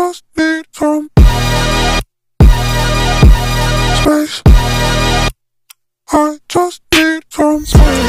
Just need some space. I just need some space.